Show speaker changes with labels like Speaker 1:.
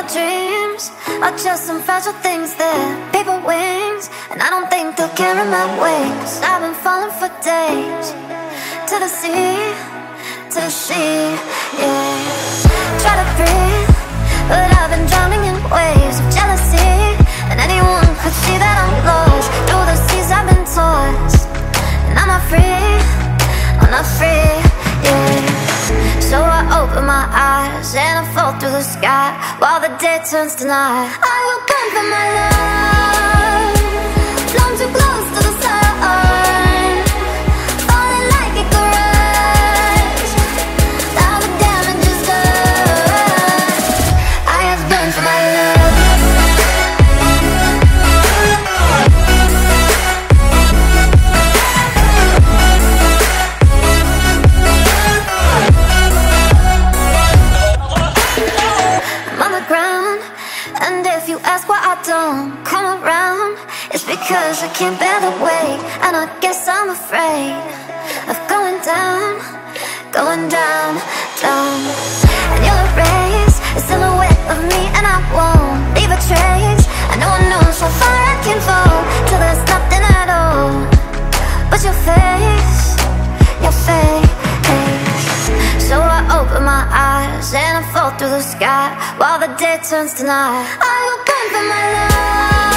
Speaker 1: my dreams. Are just some fragile things They're paper wings. And I don't think they'll carry my wings. I've been falling for days. To the sea, to the sea, yeah. Try to breathe, but I've been drowning in waves of jealousy. And anyone could see that I'm lost. Through the seas I've been tossed. And I'm not free, I'm not free, yeah. So I open my eyes and I fall the sky While the day turns to night. I will burn for my love ground And if you ask why I don't come around It's because I can't bear the weight. And I guess I'm afraid Of going down, going down, down sky While the day turns to night. I will burn for my love